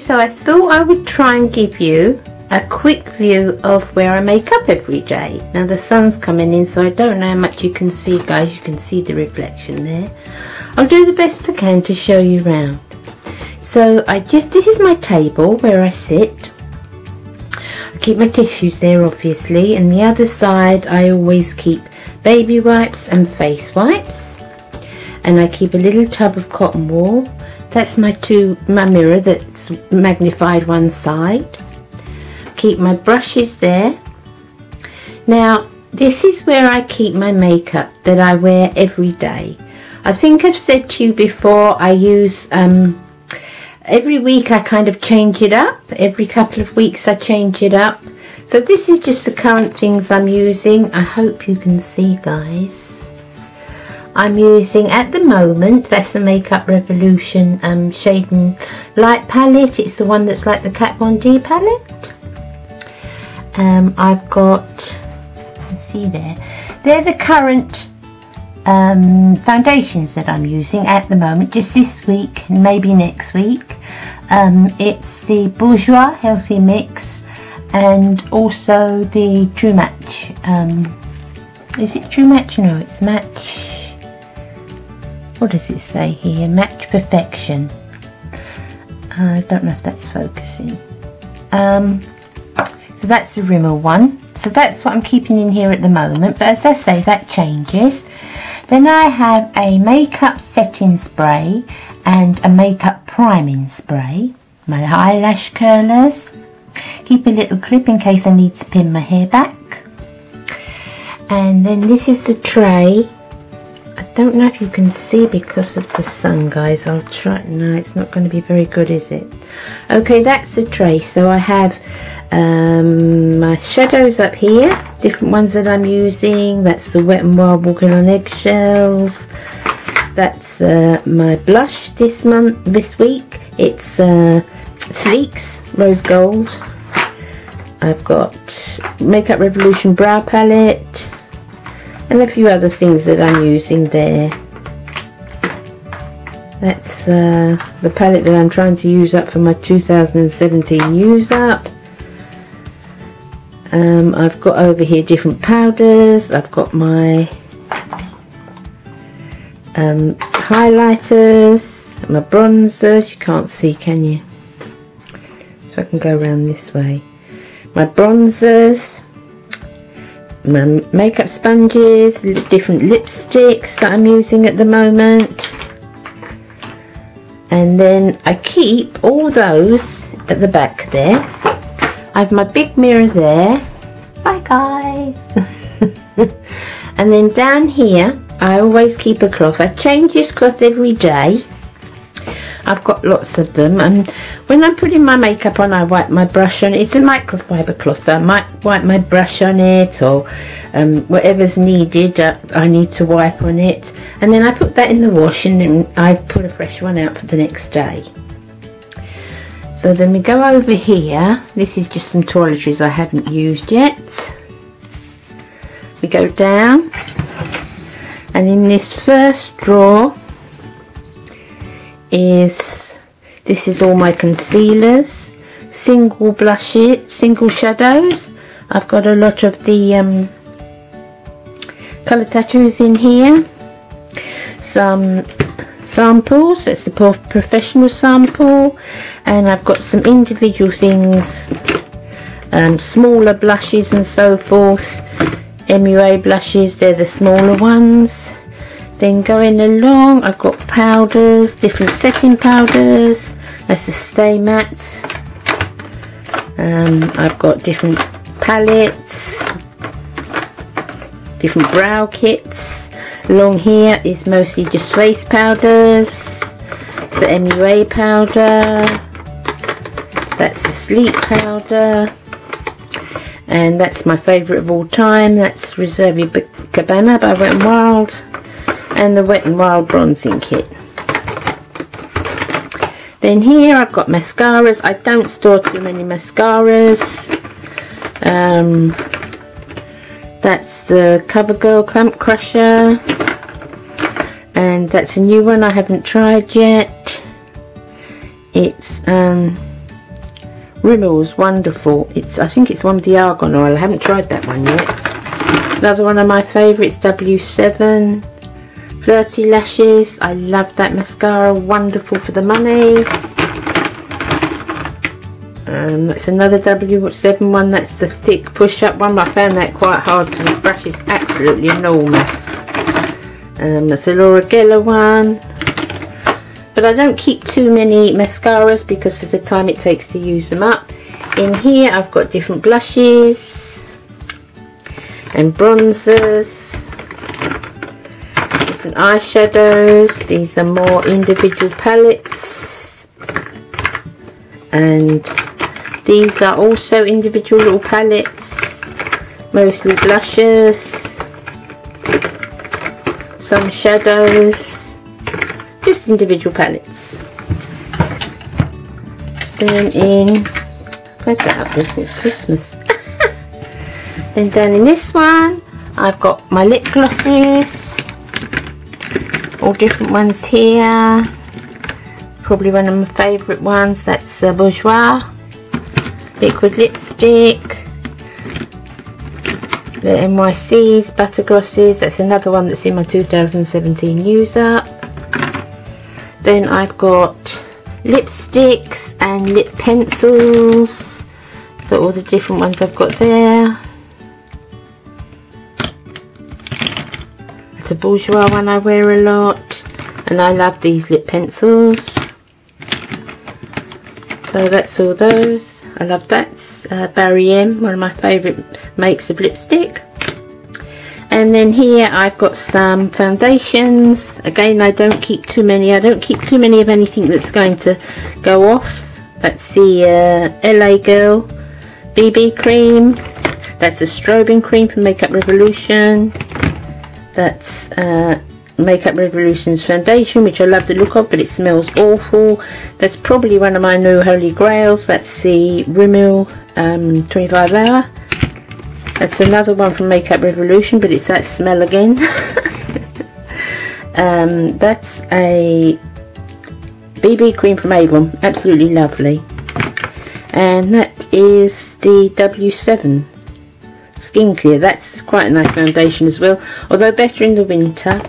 so I thought I would try and give you a quick view of where I make up every day. Now the sun's coming in so I don't know how much you can see guys, you can see the reflection there. I'll do the best I can to show you around. So I just, this is my table where I sit. I keep my tissues there obviously and the other side I always keep baby wipes and face wipes and I keep a little tub of cotton wool that's my two my mirror that's magnified one side. Keep my brushes there. Now this is where I keep my makeup that I wear every day. I think I've said to you before I use um, every week I kind of change it up. Every couple of weeks I change it up. So this is just the current things I'm using. I hope you can see guys I'm using at the moment, that's the Makeup Revolution um, Shade and Light palette. It's the one that's like the Kat Von D palette. Um, I've got, see there, they're the current um, foundations that I'm using at the moment, just this week and maybe next week. Um, it's the Bourjois Healthy Mix and also the True Match. Um, is it True Match? No, it's Match what does it say here? Match perfection. I don't know if that's focusing. Um, so that's the Rimmel one. So that's what I'm keeping in here at the moment. But as I say, that changes. Then I have a makeup setting spray and a makeup priming spray. My eyelash curlers. Keep a little clip in case I need to pin my hair back. And then this is the tray don't know if you can see because of the sun guys. I'll try. No it's not going to be very good is it? Okay that's the tray. So I have um, my shadows up here different ones that I'm using. That's the Wet n Wild Walking on Eggshells. That's uh, my blush this month this week. It's uh, Sleeks Rose Gold. I've got Makeup Revolution Brow Palette and a few other things that I'm using there. That's uh, the palette that I'm trying to use up for my 2017 use up. Um, I've got over here different powders. I've got my um, highlighters my bronzers. You can't see can you? So I can go around this way. My bronzers my makeup sponges, different lipsticks that I'm using at the moment. And then I keep all those at the back there. I have my big mirror there. Bye guys. and then down here, I always keep a cloth. I change this cloth every day. I've got lots of them and when I'm putting my makeup on I wipe my brush on it. It's a microfiber cloth so I might wipe my brush on it or um, whatever's needed uh, I need to wipe on it and then I put that in the wash and then I put a fresh one out for the next day. So then we go over here, this is just some toiletries I haven't used yet. We go down and in this first drawer is this is all my concealers. Single blushes single shadows. I've got a lot of the um, colour tattoos in here. Some samples that's the professional sample. And I've got some individual things um, smaller blushes and so forth. MUA blushes they're the smaller ones then going along, I've got powders, different setting powders. That's the Stay Matte. Um, I've got different palettes, different brow kits. Along here is mostly just face powders. It's the MUA powder. That's the sleep powder. And that's my favourite of all time. That's Reserve your Cabana by Wet n Wild and the Wet n Wild bronzing kit. Then here I've got mascaras. I don't store too many mascaras. Um, that's the CoverGirl Clump Crusher. And that's a new one I haven't tried yet. It's um, Rimmel's wonderful. It's I think it's one with the argan oil. I haven't tried that one yet. Another one of my favourites, W7. Flirty Lashes. I love that mascara. Wonderful for the money. Um, that's another W7 one. That's the thick push-up one. I found that quite hard because the brush is absolutely enormous. Um, that's a Laura Geller one but I don't keep too many mascaras because of the time it takes to use them up. In here I've got different blushes and bronzers, different eyeshadows. These are more individual palettes and these are also individual little palettes, mostly blushes, some shadows just individual palettes. Then in, I've that up since Christmas. then down in this one, I've got my lip glosses, all different ones here. Probably one of my favourite ones, that's uh, Bourjois liquid lipstick. The NYX's Butter Glosses, that's another one that's in my 2017 use up. Then I've got lipsticks and lip pencils. So all the different ones I've got there. It's a bourjois one I wear a lot. And I love these lip pencils. So that's all those. I love that. Uh, Barry M, one of my favourite makes of lipstick and then here I've got some foundations again I don't keep too many I don't keep too many of anything that's going to go off that's the uh, LA Girl BB cream that's a strobing cream from Makeup Revolution that's uh, Makeup Revolution's foundation which I love the look of but it smells awful. That's probably one of my new holy grails. That's the Rimmel um, 25 hour. That's another one from Makeup Revolution, but it's that smell again. um, that's a BB cream from Avon, absolutely lovely. And that is the W7 Skin Clear. That's quite a nice foundation as well, although better in the winter.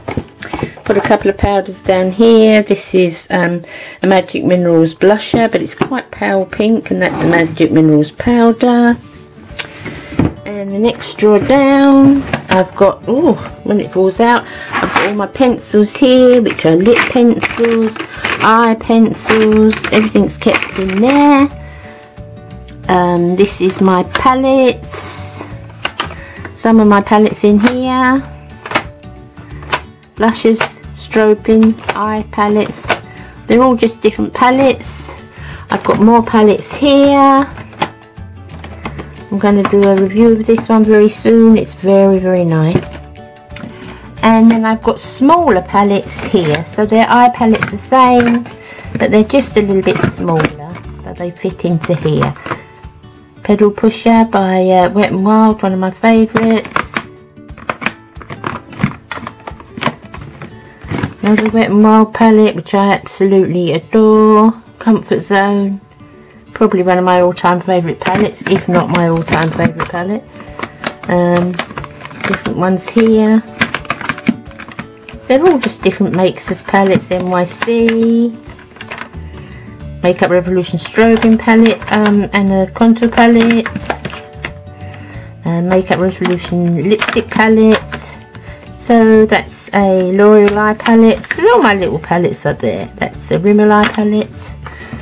Got a couple of powders down here. This is um, a Magic Minerals blusher, but it's quite pale pink, and that's a Magic Minerals powder and the next drawer down I've got oh when it falls out I've got all my pencils here which are lip pencils eye pencils everything's kept in there um, this is my palettes some of my palettes in here blushes strobing eye palettes they're all just different palettes I've got more palettes here I'm going to do a review of this one very soon. It's very, very nice. And then I've got smaller palettes here. So their eye palettes the same, but they're just a little bit smaller. So they fit into here. Petal Pusher by uh, Wet n Wild, one of my favourites. Another Wet n Wild palette, which I absolutely adore. Comfort Zone probably one of my all-time favourite palettes, if not my all-time favourite palette. Um, different ones here. They're all just different makes of palettes, NYC, Makeup Revolution strobing palette, um, and a contour palette, uh, Makeup Revolution lipstick palette. So that's a L'Oreal eye palette. So all my little palettes are there. That's a Rimmel eye palette.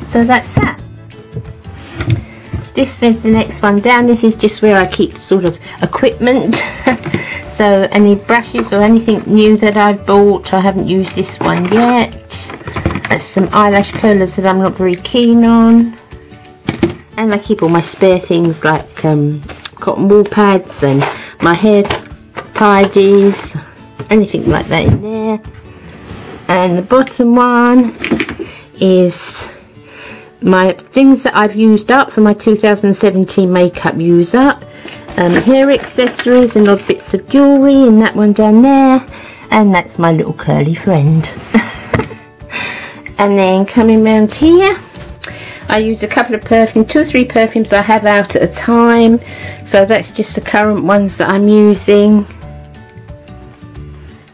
So that's that this is the next one down this is just where I keep sort of equipment so any brushes or anything new that I've bought I haven't used this one yet Some eyelash curlers that I'm not very keen on. And I keep all my spare things like um, cotton wool pads and my hair tidies anything like that in there. And the bottom one is my things that I've used up for my 2017 makeup use up um, hair accessories and odd bits of jewellery and that one down there. And that's my little curly friend and then coming round here I use a couple of perfumes, two or three perfumes I have out at a time. So that's just the current ones that I'm using.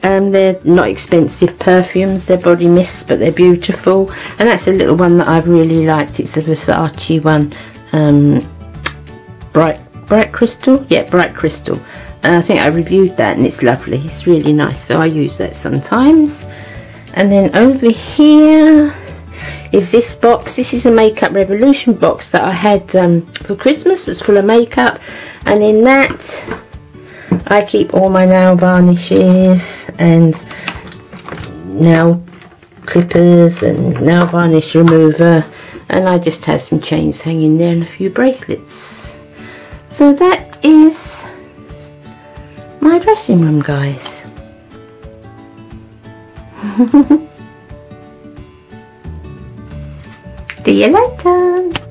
Um, they're not expensive perfumes, they're body mists, but they're beautiful. And that's a little one that I've really liked. It's a Versace one. Um, bright, bright crystal? Yeah, bright crystal. And I think I reviewed that and it's lovely. It's really nice. So I use that sometimes. And then over here is this box. This is a Makeup Revolution box that I had um, for Christmas. It's full of makeup. And in that I keep all my nail varnishes and nail clippers and nail varnish remover and I just have some chains hanging there and a few bracelets. So that is my dressing room guys. See you later.